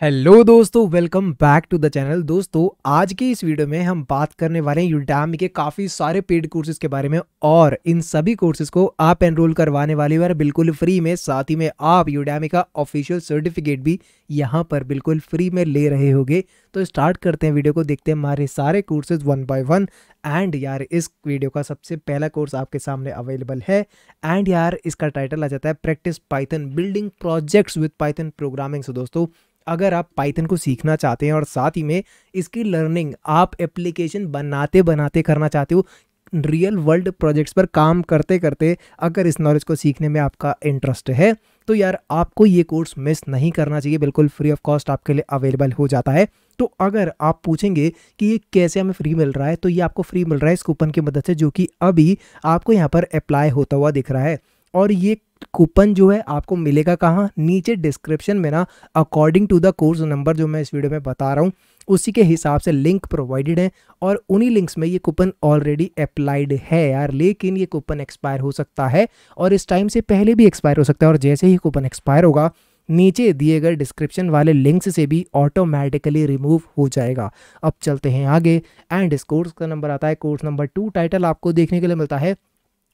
Hello दोस्तों welcome back to the channel दोस्तों, आज की इस वीडियो में हम बात करने वाले हैं यूडैमी के काफ़ी सारे पेड कोर्सेज के बारे में और इन सभी कोर्सेज को आप एनरोल करवाने वाले बार बिल्कुल फ्री में, साथ ही में आप यूडैमी का ऑफिशियल सर्टिफिकेट भी यहाँ पर बिल्कुल फ्री में ले रहे होगे। तो स्टार्ट करते हैं वीडियो को, देखते हैं हमारे सारे courses one by one and यार, इस वीडियो का सबसे पहला कोर्स आपके सामने अवेलेबल है। एंड यार, इसका टाइटल आ जाता है practice Python building projects with Python programming so दोस्तों अगर आप पाइथन को सीखना चाहते हैं और साथ ही में इसकी लर्निंग आप एप्लीकेशन बनाते बनाते करना चाहते हो रियल वर्ल्ड प्रोजेक्ट्स पर काम करते करते अगर इस नॉलेज को सीखने में आपका इंटरेस्ट है तो यार आपको ये कोर्स मिस नहीं करना चाहिए। बिल्कुल फ्री ऑफ़ कॉस्ट आपके लिए अवेलेबल हो जाता है। तो अगर आप पूछेंगे कि ये कैसे हमें फ्री मिल रहा है तो ये आपको फ्री मिल रहा है इस कूपन की मदद से, जो कि अभी आपको यहाँ पर अप्लाई होता हुआ दिख रहा है। और ये कूपन जो है आपको मिलेगा कहाँ? नीचे डिस्क्रिप्शन में ना according to the course number जो मैं इस वीडियो में बता रहा हूँ, उसी के हिसाब से लिंक प्रोवाइडेड है और उन्हीं लिंक्स में ये कूपन ऑलरेडी अप्लाइड है यार, लेकिन ये कूपन एक्सपायर हो सकता है और इस टाइम से पहले भी एक्सपायर हो सकता है और जैसे ही कूपन एक्सपायर होगा, नीचे दिए गए डिस्क्रिप्शन वाले लिंक्स से भी ऑटोमेटिकली रिमूव हो जाएगा। अब चलते हैं आगे एंड इस कोर्स का नंबर आता है कोर्स नंबर टू टाइटल आपको देखने के लिए मिलता है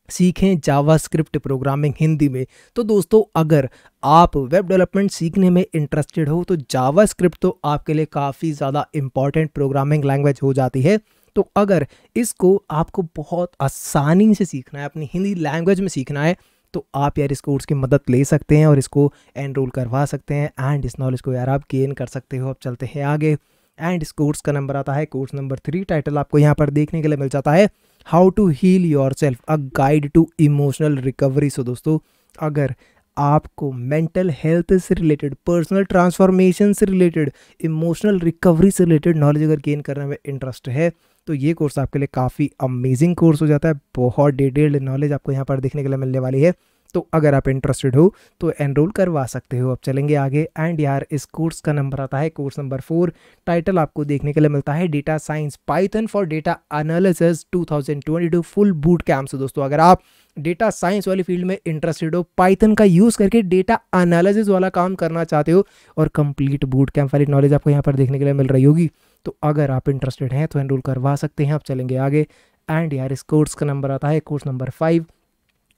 सीखें जावास्क्रिप्ट प्रोग्रामिंग हिंदी में। तो दोस्तों, अगर आप वेब डेवलपमेंट सीखने में इंटरेस्टेड हो तो जावास्क्रिप्ट तो आपके लिए काफ़ी ज़्यादा इंपॉर्टेंट प्रोग्रामिंग लैंग्वेज हो जाती है। तो अगर इसको आपको बहुत आसानी से सीखना है, अपनी हिंदी लैंग्वेज में सीखना है तो आप यार इस कोर्स की मदद ले सकते हैं और इसको एनरोल करवा सकते हैं, एंड इस नॉलेज को यार आप गेन कर सकते हो। अब चलते हैं आगे। एंड इस कोर्स का नंबर आता है, कोर्स नंबर थ्री, टाइटल आपको यहाँ पर देखने के लिए मिल जाता है how to heal yourself a guide to emotional recovery so दोस्तों, अगर आपको मेंटल हेल्थ से रिलेटेड पर्सनल ट्रांसफॉर्मेशन से रिलेटेड इमोशनल रिकवरी से रिलेटेड नॉलेज अगर गेन करने में इंटरेस्ट है तो ये कोर्स आपके लिए काफ़ी अमेजिंग कोर्स हो जाता है। बहुत डिटेल्ड नॉलेज आपको यहाँ पर देखने के लिए मिलने वाली है। तो अगर आप इंटरेस्टेड हो तो एनरोल करवा सकते हो। अब चलेंगे आगे। एंड यार, इस कोर्स का नंबर आता है कोर्स नंबर फोर टाइटल आपको देखने के लिए मिलता है data science Python for data analysis 2022 full boot camp से दोस्तों, अगर आप डेटा साइंस वाली फ़ील्ड में इंटरेस्टेड हो पाइथन का यूज़ करके डेटा एनालिसिस वाला काम करना चाहते हो, और कंप्लीट बूट कैम्प वाली नॉलेज आपको यहाँ पर देखने के लिए मिल रही होगी। तो अगर आप इंटरेस्टेड हैं तो एनरोल करवा सकते हैं, आप चलेंगे आगे। एंड यार, इस कोर्स का नंबर आता है कोर्स नंबर फाइव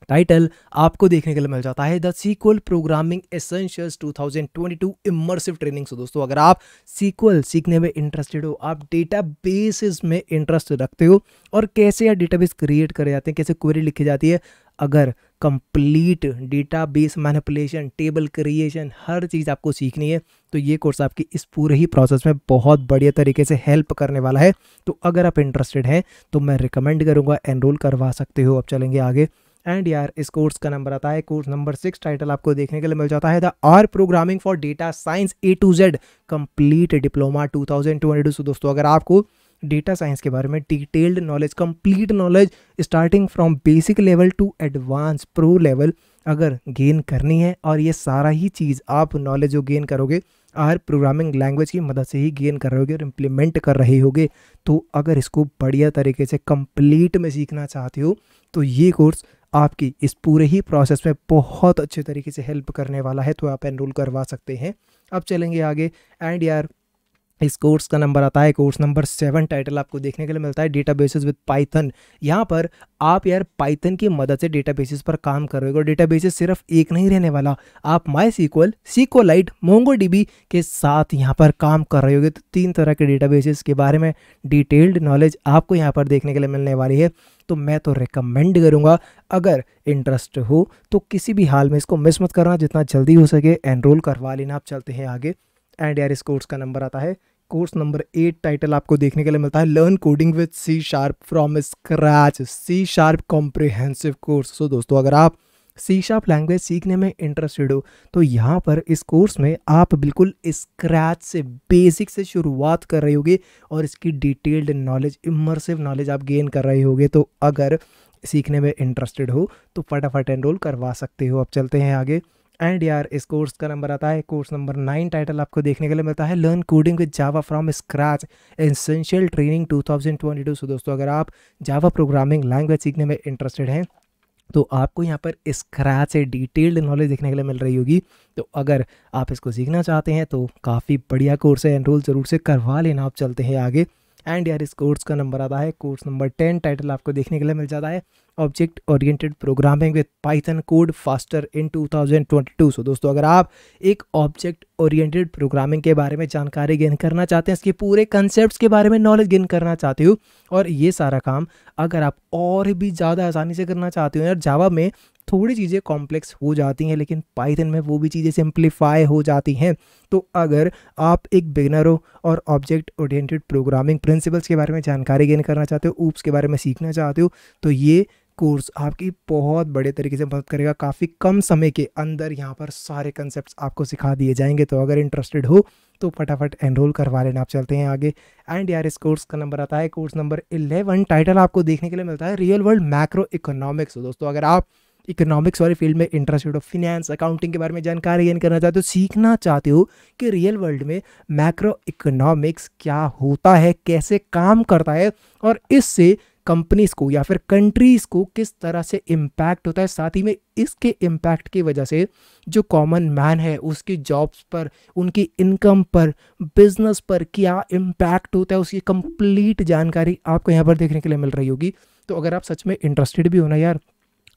टाइटल आपको देखने के लिए मिल जाता है the SQL programming essentials 2022 immersive training से दोस्तों, अगर आप सीक्वल सीखने में इंटरेस्टेड हो, आप डेटा बेसिस में इंटरेस्ट रखते हो, और कैसे यार डेटाबेस क्रिएट करे जाते हैं, कैसे क्वेरी लिखी जाती है अगर complete database manipulation table creation हर चीज़ आपको सीखनी है तो ये कोर्स आपकी इस पूरे ही प्रोसेस में बहुत बढ़िया तरीके से हेल्प करने वाला है। तो अगर आप इंटरेस्टेड हैं तो मैं रिकमेंड करूँगा एनरोल करवा सकते हो। अब चलेंगे आगे। एंड यार, इस कोर्स का नंबर आता है कोर्स नंबर सिक्स टाइटल आपको देखने के लिए मिल जाता है the R programming for data science A to Z complete diploma 2022 so दोस्तों, अगर आपको डेटा साइंस के बारे में detailed knowledge complete knowledge starting from basic level to advance pro level अगर गेन करनी है और ये सारा ही चीज़ आप नॉलेज जो गेन करोगे आर प्रोग्रामिंग लैंग्वेज की मदद से ही गेन कर रहे होगे और इम्प्लीमेंट कर रहे होगे तो अगर इसको बढ़िया तरीके से कंप्लीट में सीखना चाहते हो तो ये कोर्स आपकी इस पूरे ही प्रोसेस में बहुत अच्छे तरीके से हेल्प करने वाला है तो आप एनरोल करवा सकते हैं। अब चलेंगे आगे एंड यार इस कोर्स का नंबर आता है, कोर्स नंबर सेवन टाइटल आपको देखने के लिए मिलता है डेटा बेसिस विद पाइथन। यहाँ पर आप यार पाइथन की मदद से डेटा बेसिस पर काम कर रहे हो डेटा बेसिस सिर्फ़ एक नहीं रहने वाला, आप MySQL SQLite MongoDB के साथ यहाँ पर काम कर रहे होगे। तो तीन तरह के डेटा बेसिस के बारे में डिटेल्ड नॉलेज आपको यहाँ पर देखने के लिए मिलने वाली है। तो मैं तो रिकमेंड करूँगा, अगर इंटरेस्ट हो तो किसी भी हाल में इसको मिस मत करना, जितना जल्दी हो सके एनरोल करवा लेना। आप चलते हैं आगे एंड यार इस कोर्स का नंबर आता है कोर्स नंबर एट टाइटल आपको देखने के लिए मिलता है learn coding with C sharp from scratch C sharp comprehensive course so दोस्तों, अगर आप सी शार्प लैंग्वेज सीखने में इंटरेस्टेड हो तो यहाँ पर इस कोर्स में आप बिल्कुल स्क्रैच से बेसिक से शुरुआत कर रहे होगे और इसकी डिटेल्ड नॉलेज इमर्सिव नॉलेज आप गेन कर रहे होगे। तो अगर सीखने में इंटरेस्टेड हो तो फटाफट एनरोल करवा सकते हो। अब चलते हैं आगे। एंड यार इस कोर्स का नंबर आता है। कोर्स नंबर नाइन टाइटल आपको देखने के लिए मिलता है। Learn coding with Java from scratch essential training 2022 so दोस्तों, अगर आप जावा प्रोग्रामिंग लैंग्वेज सीखने में इंटरेस्टेड हैं तो आपको यहाँ पर स्क्रैच से डिटेल्ड नॉलेज देखने के लिए मिल रही होगी। तो अगर आप इसको सीखना चाहते हैं तो काफ़ी बढ़िया कोर्स है। एनरोल ज़रूर से करवा लेना। आप चलते हैं आगे। एंड यार इस कोर्स का नंबर आता है, कोर्स नंबर टेन टाइटल आपको देखने के लिए मिल जाता है object oriented programming with Python code faster in 2022 so दोस्तों, अगर आप एक ऑब्जेक्ट ओरिएंटेड प्रोग्रामिंग के बारे में जानकारी गेन करना चाहते हैं, इसके पूरे कंसेप्ट के बारे में नॉलेज गेन करना चाहते हो, और ये सारा काम अगर आप और भी ज़्यादा आसानी से करना चाहते हो यार जावा में थोड़ी चीज़ें कॉम्प्लेक्स हो जाती हैं, लेकिन पाइथन में वो भी चीज़ें सिंप्लीफाई हो जाती हैं। तो अगर आप एक बिगनर हो और ऑब्जेक्ट ओरिएंटेड प्रोग्रामिंग प्रिंसिपल्स के बारे में जानकारी गेन करना चाहते हो ऊप्स के बारे में सीखना चाहते हो तो ये कोर्स आपकी बहुत बड़े तरीके से मदद करेगा। काफ़ी कम समय के अंदर यहाँ पर सारे कंसेप्ट आपको सिखा दिए जाएँगे। तो अगर इंटरेस्टेड हो तो फटाफट एनरोल करवा लेना। आप चलते हैं आगे। एंड यार, इस कोर्स का नंबर आता है। कोर्स नंबर इलेवन टाइटल आपको देखने के लिए मिलता है। रियल वर्ल्ड मैक्रो इकोनॉमिक्स दोस्तों, अगर आप इकोनॉमिक्स वाले फ़ील्ड में इंटरेस्टेड हो फिनेंस अकाउंटिंग के बारे में जानकारी गेन करना चाहते हो, सीखना चाहते हो कि रियल वर्ल्ड में मैक्रो इकोनॉमिक्स क्या होता है, कैसे काम करता है और इससे कंपनीज़ को या फिर कंट्रीज़ को किस तरह से इम्पैक्ट होता है, साथ ही में इसके इम्पैक्ट की वजह से जो कॉमन मैन है, उसकी जॉब्स पर, उनकी इनकम पर बिज़नेस पर क्या इम्पैक्ट होता है, उसकी कंप्लीट जानकारी आपको यहाँ पर देखने के लिए मिल रही होगी। तो अगर आप सच में इंटरेस्टेड भी हो ना यार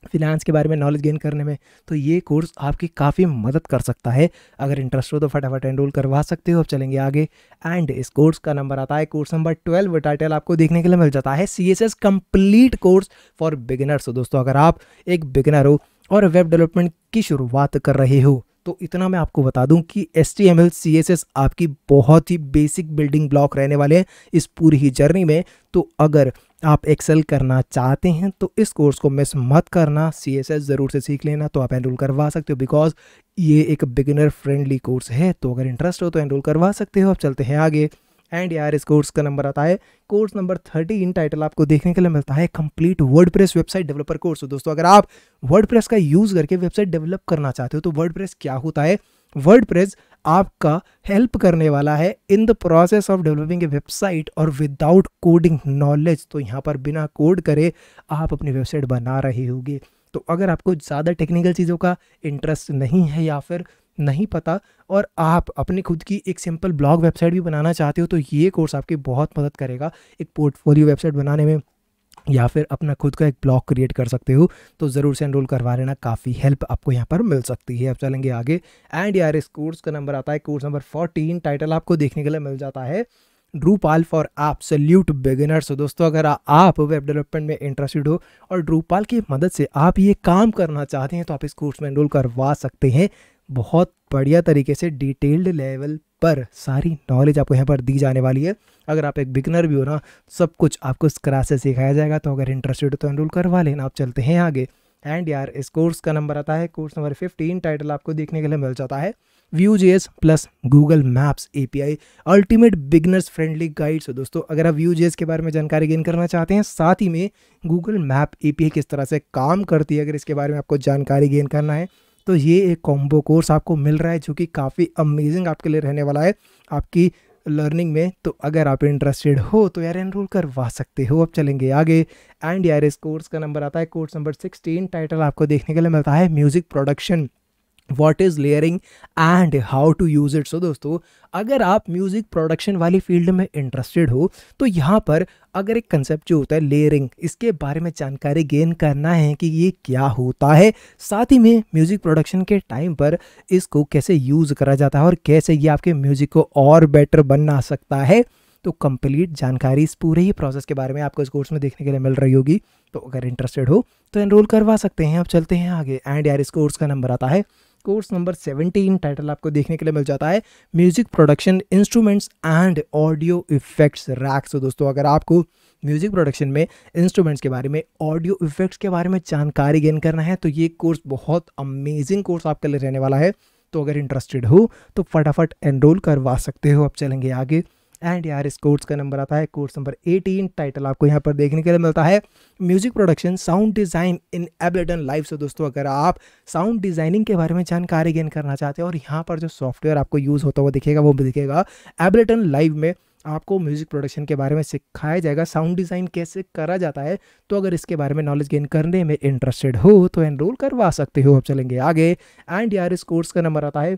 फिनेंस के बारे में नॉलेज गेन करने में तो ये कोर्स आपकी काफ़ी मदद कर सकता है। अगर इंटरेस्ट हो तो फटाफट एनरोल करवा सकते हो। अब चलेंगे आगे। एंड इस कोर्स का नंबर आता है कोर्स नंबर ट्वेल्व टाइटल आपको देखने के लिए मिल जाता है C S S complete course for beginners दोस्तों, अगर आप एक बिगिनर हो और वेब डेवलपमेंट की शुरुआत कर रहे हो तो इतना मैं आपको बता दूँ कि S T M L C S S आपकी बहुत ही बेसिक बिल्डिंग ब्लॉक रहने वाले हैं इस पूरी ही जर्नी में। तो अगर आप एक्सेल करना चाहते हैं तो इस कोर्स को मिस मत करना। सी एस एस ज़रूर से सीख लेना तो आप एनरोल करवा सकते हो बिकॉज़ ये एक बिगिनर फ्रेंडली कोर्स है। तो अगर इंटरेस्ट हो तो एनरोल करवा सकते हो। आप चलते हैं आगे। एंड यार, इस कोर्स का नंबर आता है। Course number thirty in title आपको देखने के लिए मिलता है complete word website developer course दोस्तों, अगर आप वर्ड का यूज़ करके वेबसाइट डेवलप करना चाहते हो तो वर्ड क्या होता है? वर्ड आपका हेल्प करने वाला है in the process of developing a website और विदाउट कोडिंग नॉलेज तो यहाँ पर बिना कोड करे आप अपनी वेबसाइट बना रहे होगे। तो अगर आपको ज़्यादा टेक्निकल चीज़ों का इंटरेस्ट नहीं है या फिर नहीं पता और आप अपने खुद की एक सिंपल ब्लॉग वेबसाइट भी बनाना चाहते हो तो ये कोर्स आपकी बहुत मदद करेगा। एक पोर्टफोलियो वेबसाइट बनाने में या फिर अपना खुद का एक ब्लॉग क्रिएट कर सकते हो तो ज़रूर से एनरोल करवा लेना। काफ़ी हेल्प आपको यहाँ पर मिल सकती है। अब चलेंगे आगे। एंड यार, इस कोर्स का नंबर आता है। कोर्स नंबर फोर्टीन टाइटल आपको देखने के लिए मिल जाता है। Drupal for absolute beginners दोस्तों, अगर आप वेब डेवलपमेंट में इंटरेस्टेड हो और ड्रूपाल की मदद से आप ये काम करना चाहते हैं तो आप इस कोर्स में एनरोल करवा सकते हैं। बहुत बढ़िया तरीके से डिटेल्ड लेवल पर सारी नॉलेज आपको यहाँ पर दी जाने वाली है। अगर आप एक बिगनर भी हो ना, सब कुछ आपको इस क्लास से सिखाया जाएगा तो अगर इंटरेस्टेड हो तो एनरोल करवा लेना, आप चलते हैं आगे। एंड यार, इस कोर्स का नंबर आता है कोर्स नंबर फिफ्टीन टाइटल आपको देखने के लिए मिल जाता है। Vue J plus Google Maps A P I ultimate beginners friendly guides हो दोस्तों, अगर आप व्यू जे के बारे में जानकारी गेन करना चाहते हैं, साथ ही में Google map A P I किस तरह से काम करती है, अगर इसके बारे में आपको जानकारी गेन करना है तो ये एक कॉम्बो कोर्स आपको मिल रहा है, जो कि काफ़ी अमेजिंग आपके लिए रहने वाला है आपकी लर्निंग में। तो अगर आप इंटरेस्टेड हो तो यार एनरोल करवा सकते हो। अब चलेंगे आगे। एंड यार इस कोर्स का नंबर आता है कोर्स नंबर सिक्सटीन टाइटल आपको देखने के लिए मिलता है music production what is layering and how to use it so दोस्तों, अगर आप म्यूज़िक प्रोडक्शन वाली फ़ील्ड में इंटरेस्टेड हो तो यहाँ पर अगर एक कंसेप्ट जो होता है लेयरिंग इसके बारे में जानकारी गेन करना है कि ये क्या होता है, साथ ही में म्यूज़िक प्रोडक्शन के टाइम पर इसको कैसे यूज़ करा जाता है और कैसे ये आपके म्यूज़िक को और बेटर बना सकता है तो कंप्लीट जानकारी इस पूरे ही प्रोसेस के बारे में आपको इस कोर्स में देखने के लिए मिल रही होगी। तो अगर इंटरेस्टेड हो तो एनरोल करवा सकते हैं। अब चलते हैं आगे। एंड यार, इस कोर्स का नंबर आता है कोर्स नंबर 17 टाइटल आपको देखने के लिए मिल जाता है। Music production instruments and audio effects racks दोस्तों, अगर आपको म्यूज़िक प्रोडक्शन में इंस्ट्रूमेंट्स के बारे में ऑडियो इफेक्ट्स के बारे में जानकारी गेन करना है तो ये कोर्स बहुत अमेजिंग कोर्स आपके लिए रहने वाला है। तो अगर इंटरेस्टेड हो तो फटाफट एनरोल करवा सकते हो। अब चलेंगे आगे। एंड यार, इस कोर्स का नंबर आता है कोर्स नंबर 18 टाइटल आपको यहाँ पर देखने के लिए मिलता है। Music production sound design in Ableton Live से दोस्तों, अगर आप साउंड डिज़ाइनिंग के बारे में जानकारी गेन करना चाहते हैं और यहाँ पर जो सॉफ्टवेयर आपको यूज़ होता हुआ दिखेगा, वो दिखेगा। एबलेटन लाइव में आपको म्यूज़िक प्रोडक्शन के बारे में सिखाया जाएगा साउंड डिज़ाइन कैसे करा जाता है तो अगर इसके बारे में नॉलेज गेन करने में इंटरेस्टेड हो तो एनरोल करवा सकते हो। अब चलेंगे आगे। एंड यार, इस कोर्स का नंबर आता है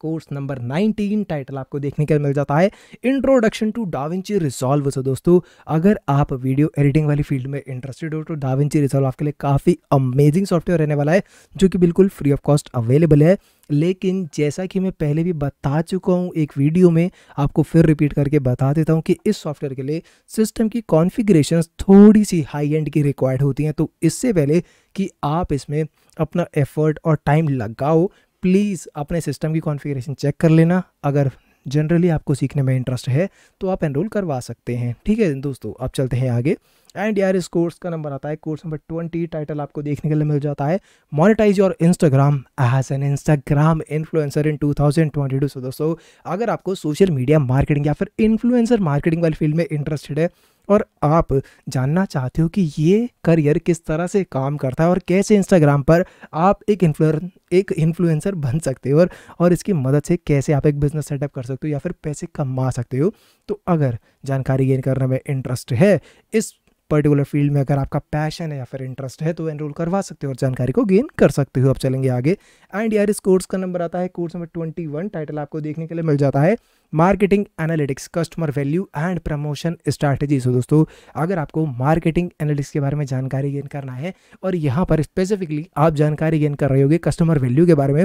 कोर्स नंबर 19 टाइटल आपको देखने के मिल जाता है। Introduction to DaVinci Resolve so दोस्तों, अगर आप वीडियो एडिटिंग वाली फ़ील्ड में इंटरेस्टेड हो तो डाविंची रिजॉल्व आपके लिए काफ़ी अमेजिंग सॉफ्टवेयर रहने वाला है, जो कि बिल्कुल फ्री ऑफ़ कॉस्ट अवेलेबल है। लेकिन जैसा कि मैं पहले भी बता चुका हूँ एक वीडियो में, आपको फिर रिपीट करके बता देता हूँ कि इस सॉफ्टवेयर के लिए सिस्टम की कॉन्फ़िगरेशन थोड़ी सी हाई एंड की रिक्वायर्ड होती हैं। तो इससे पहले कि आप इसमें अपना एफर्ट और टाइम लगाओ प्लीज़ अपने सिस्टम की कॉन्फ़िगरेशन चेक कर लेना। अगर जनरली आपको सीखने में इंटरेस्ट है तो आप एनरोल करवा सकते हैं। ठीक है दोस्तों, अब चलते हैं आगे। एंड यार इस कोर्स का नंबर आता है। कोर्स नंबर ट्वेंटी टाइटल आपको देखने के लिए मिल जाता है। Monetize your Instagram as an Instagram influencer in 2022 so दोस्तों अगर आपको सोशल मीडिया मार्केटिंग या फिर इन्फ्लुएंसर मार्केटिंग वाली फ़ील्ड में इंटरेस्टेड है और आप जानना चाहते हो कि ये करियर किस तरह से काम करता है और कैसे इंस्टाग्राम पर आप एक इन्फ्लुएंसर एक इन्फ्लुएंसर बन सकते हो और, और इसकी मदद से कैसे आप एक बिज़नेस सेटअप कर सकते हो या फिर पैसे कमा सकते हो। तो अगर जानकारी गेन करने में इंटरेस्ट है इस पर्टिकुलर फ़ील्ड में अगर आपका पैशन है या फिर इंटरेस्ट है तो एनरोल करवा सकते हो और जानकारी को गेन कर सकते हो। अब चलेंगे आगे। एंड यार इस कोर्स का नंबर आता है course number twenty one title आपको देखने के लिए मिल जाता है marketing analytics customer value and promotion strategy so दोस्तों, अगर आपको मार्केटिंग एनालिटिक्स के बारे में जानकारी गेन करना है और यहाँ पर स्पेसिफिकली आप जानकारी गेन कर रहे होगे कस्टमर वैल्यू के बारे में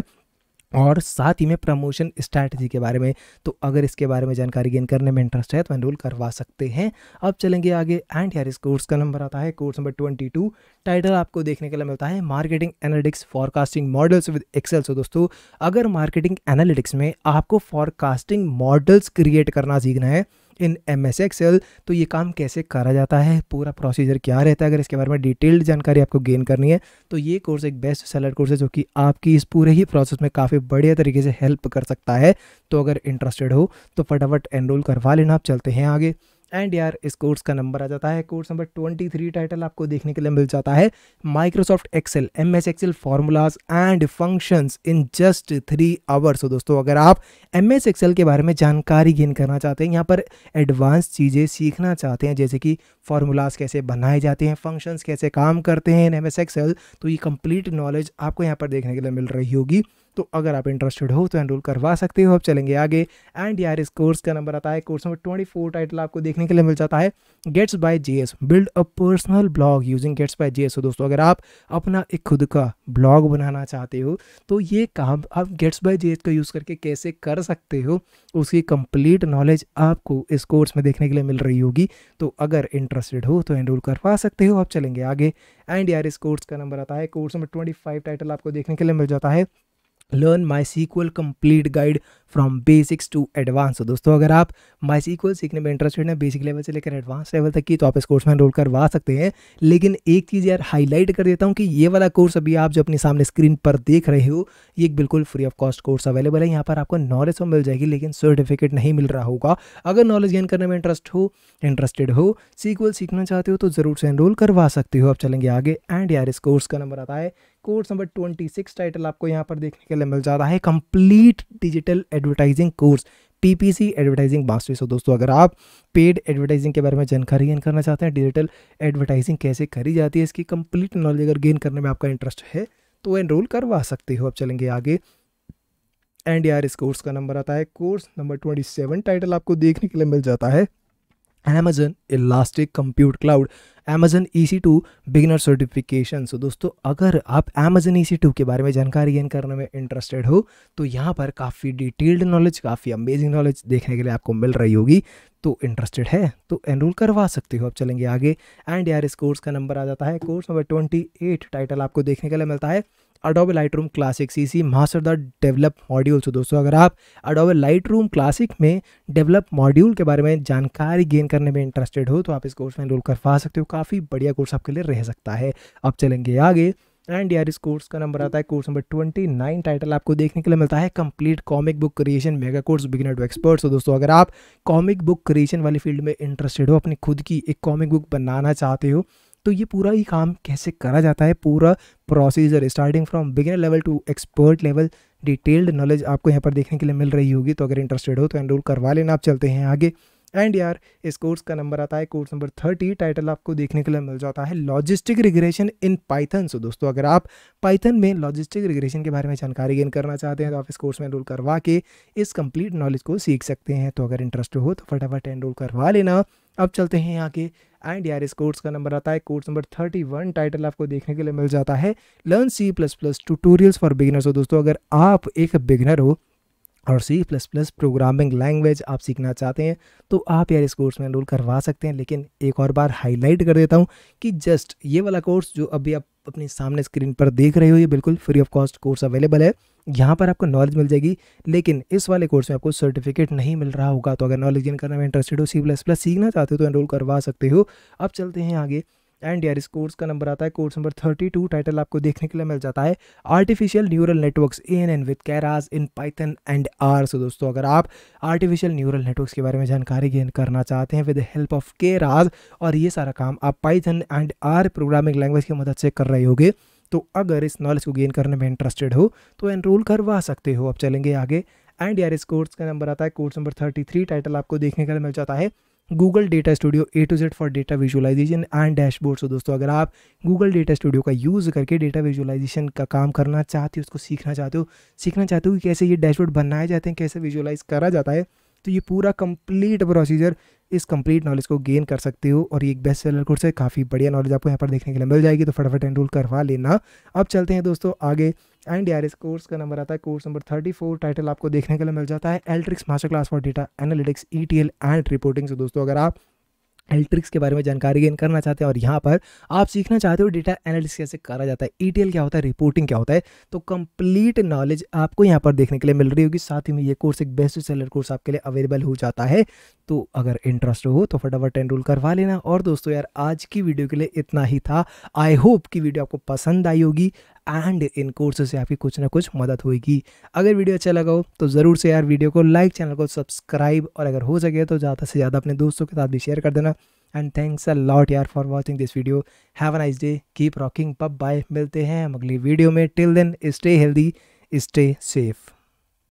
और साथ ही में प्रमोशन स्ट्रैटेजी के बारे में। तो अगर इसके बारे में जानकारी गेन करने में इंटरेस्ट है तो एनरोल करवा सकते हैं। अब चलेंगे आगे एंड यार इस कोर्स का नंबर आता है course number twenty two title आपको देखने के लिए मिलता है marketing analytics forecasting models with Excel so दोस्तों, अगर मार्केटिंग एनालिटिक्स में आपको फॉरकास्टिंग मॉडल्स क्रिएट करना सीखना है इन एम एस एक्सेल तो ये काम कैसे करा जाता है? पूरा प्रोसीजर क्या रहता है? अगर इसके बारे में डिटेल्ड जानकारी आपको गेन करनी है तो ये कोर्स एक बेस्ट सेलर कोर्स है, जो कि आपकी इस पूरे ही प्रोसेस में काफ़ी बढ़िया तरीके से हेल्प कर सकता है। तो अगर इंटरेस्टेड हो तो फटाफट एनरोल करवा लेना। आप चलते हैं आगे। एंड यार, इस कोर्स का नंबर आ जाता है। Course number twenty three title आपको देखने के लिए मिल जाता है। Microsoft Excel M S Excel formulas and functions in just three hours तो दोस्तों, अगर आप एम एस एक्सेल के बारे में जानकारी गेन करना चाहते हैं, यहाँ पर एडवांस चीज़ें सीखना चाहते हैं, जैसे कि फार्मूलाज कैसे बनाए जाते हैं फ़ंक्शंस कैसे काम करते हैं इन एम एस एक्सेल तो ये कंप्लीट नॉलेज आपको यहाँ पर देखने के लिए मिल रही होगी। तो अगर आप इंटरेस्टेड हो तो एनरोल करवा सकते हो, अब चलेंगे आगे। एंड यार, इस कोर्स का नंबर आता है course number twenty four title आपको देखने के लिए मिल जाता है Gatsby G build a personal blog using Gatsby G दोस्तों, अगर आप अपना एक खुद का ब्लॉग बनाना चाहते हो तो ये काम आप गेट्स बाय जी का यूज़ करके कैसे कर सकते हो, उसकी कंप्लीट नॉलेज आपको इस कोर्स में देखने के लिए मिल रही होगी। तो अगर इंटरेस्टेड हो तो एनरोल करवा सकते हो, अब चलेंगे आगे। एंड यार, इस कोर्स का नंबर आता है course number twenty five title आपको देखने के लिए मिल जाता है learn MySQL complete guide from basics to advance तो दोस्तों, अगर आप माई सीक्वल सीखने में इंटरेस्टेड हैं बेसिक लेवल से लेकर एडवांस लेवल तक की तो आप इस कोर्स में एनरोल करवा सकते हैं। लेकिन एक चीज़ यार हाईलाइट कर देता हूँ कि ये वाला कोर्स अभी आप जो अपने सामने स्क्रीन पर देख रहे हो, ये एक बिल्कुल free of cost course available है। यहाँ पर आपको नॉलेज तो मिल जाएगी, लेकिन सर्टिफिकेट नहीं मिल रहा होगा। अगर नॉलेज गेन करने में इंटरेस्ट हो इंटरेस्टेड हो सीक्वल सीखना चाहते हो तो ज़रूर से एनरोल करवा सकते हो। आप चलेंगे आगे एंड यार इस कोर्स का नंबर आता है course number twenty six title आपको यहाँ पर देखने के लिए मिल जाता है complete digital advertising course PPC advertising mastery so दोस्तों, अगर आप पेड एडवर्टाइजिंग के बारे में जानकारी गेन करना चाहते हैं डिजिटल एडवर्टाइजिंग कैसे करी जाती है, इसकी कंप्लीट नॉलेज अगर गेन करने में आपका इंटरेस्ट है तो एनरोल करवा सकते हो। अब चलेंगे आगे। एंड यार, इस कोर्स का नंबर आता है course number twenty seven title आपको देखने के लिए मिल जाता है। Amazon Elastic Compute Cloud, Amazon EC2 beginner certification so दोस्तों, अगर आप Amazon EC2 के बारे में जानकारी गेन करने में इंटरेस्टेड हो तो यहाँ पर काफ़ी डिटेल्ड नॉलेज काफ़ी अमेजिंग नॉलेज देखने के लिए आपको मिल रही होगी। तो इंटरेस्टेड है तो एनरोल करवा सकते हो। आप चलेंगे आगे। एंड यार, इस कोर्स का नंबर आ जाता है। Course number twenty eight title आपको देखने के लिए मिलता है। Adobe Lightroom classic C C master the develop module तो दोस्तों, अगर आप अडोबे लाइट रूम क्लासिक में डेवलप मॉड्यूल के बारे में जानकारी गेन करने में इंटरेस्टेड हो तो आप इस कोर्स में एनरोल करवा सकते हो। काफ़ी बढ़िया कोर्स आपके लिए रह सकता है। अब चलेंगे आगे। एंड यार, इस कोर्स का नंबर आता है course number twenty nine title आपको देखने के लिए मिलता है complete comic book creation mega course beginner to expert तो दोस्तों, अगर आप कॉमिक बुक क्रिएशन वाली फ़ील्ड में इंटरेस्टेड हो, अपनी खुद की एक कॉमिक बुक बनाना चाहते हो तो ये पूरा ही काम कैसे करा जाता है? पूरा procedure starting from beginner level to expert level detailed knowledge आपको यहाँ पर देखने के लिए मिल रही होगी। तो अगर इंटरेस्टेड हो तो एनरोल करवा लेना, आप चलते हैं आगे। एंड यार, इस कोर्स का नंबर आता है कोर्स नंबर थर्टी टाइटल आपको देखने के लिए मिल जाता है logistic regression in Python so दोस्तों, अगर आप पाइथन में लॉजिस्टिक रिग्रेशन के बारे में जानकारी गेन करना चाहते हैं तो आप इस कोर्स में एनरोल करवा के इस कंप्लीट नॉलेज को सीख सकते हैं। तो अगर इंटरेस्ट हो तो फटाफट एनरोल करवा लेना। अब चलते हैं यहाँ के एंड यार इस कोर्स का नंबर आता है। Course number thirty one title आपको देखने के लिए मिल जाता है। Learn C plus plus tutorials for beginners हो दोस्तों, अगर आप एक बिगिनर हो और C plus plus programming language आप सीखना चाहते हैं तो आप यार इस कोर्स में एनरोल करवा सकते हैं। लेकिन एक और बार हाईलाइट कर देता हूँ कि जस्ट ये वाला कोर्स जो अभी आप अपने सामने स्क्रीन पर देख रहे हो, ये बिल्कुल free of cost course available है। यहाँ पर आपको नॉलेज मिल जाएगी, लेकिन इस वाले कोर्स में आपको सर्टिफिकेट नहीं मिल रहा होगा। तो अगर नॉलेज गेन करने में इंटरेस्टेड हो सी प्लस प्लस सीखना चाहते हो तो एनरोल करवा सकते हो। अब चलते हैं आगे। एंड यार, इस कोर्स का नंबर आता है course number thirty two title आपको देखने के लिए मिल जाता है artificial neural networks N N with Keras in Python and R so दोस्तों, अगर आप आर्टिफिशियल न्यूरल नेटवर्क्स के बारे में जानकारी गेन करना चाहते हैं विद हेल्प ऑफ़ केराज और ये सारा काम आप Python and R programming language की मदद से कर रहे होगे तो अगर इस नॉलेज को गेन करने में इंटरेस्टेड हो तो एनरोल करवा सकते हो। अब चलेंगे आगे। एंड यार, इस कोर्स का नंबर आता है course number thirty three title आपको देखने के लिए मिल जाता है Google Data Studio A to Z for data visualization and dashboard so दोस्तों, अगर आप गूगल डेटा स्टूडियो का यूज़ करके डेटा विजुअलाइजेशन का काम करना चाहते हो, उसको सीखना चाहते हो, सीखना चाहते हो कि कैसे ये डैशबोर्ड बनाए जाते हैं, कैसे विजुअलाइज करा जाता है तो ये पूरा कंप्लीट प्रोसीजर इस कंप्लीट नॉलेज को गेन कर सकते हो और ये एक बेस्ट सेलर कोर्स है, काफ़ी बढ़िया नॉलेज आपको यहाँ पर देखने के लिए मिल जाएगी तो फटाफट एनरोल करवा लेना। अब चलते हैं दोस्तों आगे। एंड यार इस कोर्स का नंबर आता है course number thirty four title आपको देखने के लिए मिल जाता है Alteryx master class for data analytics E and reporting से। दोस्तों अगर आप एल्ट्रिक्स के बारे में जानकारी गेन करना चाहते हैं और यहाँ पर आप सीखना चाहते हो डेटा एनालिसिस कैसे करा जाता है ईटीएल क्या होता है रिपोर्टिंग क्या होता है तो कंप्लीट नॉलेज आपको यहाँ पर देखने के लिए मिल रही होगी। साथ ही में ये कोर्स एक बेस्ट सेलर कोर्स आपके लिए अवेलेबल हो जाता है। तो अगर इंटरेस्ट हो तो फटाफट एनरोल करवा लेना। और दोस्तों यार, आज की वीडियो के लिए इतना ही था। आई होप कि वीडियो आपको पसंद आई होगी। एंड इन कोर्स से आपकी कुछ ना कुछ मदद होगी अगर वीडियो अच्छा लगा हो तो ज़रूर से यार वीडियो को लाइक चैनल को सब्सक्राइब और अगर हो सके तो ज़्यादा से ज़्यादा अपने दोस्तों के साथ भी शेयर कर देना। एंड थैंक्स अ लॉट यार for watching this video have a nice day keep rocking pub bye मिलते हैं हम अगली वीडियो में। Till then stay healthy stay safe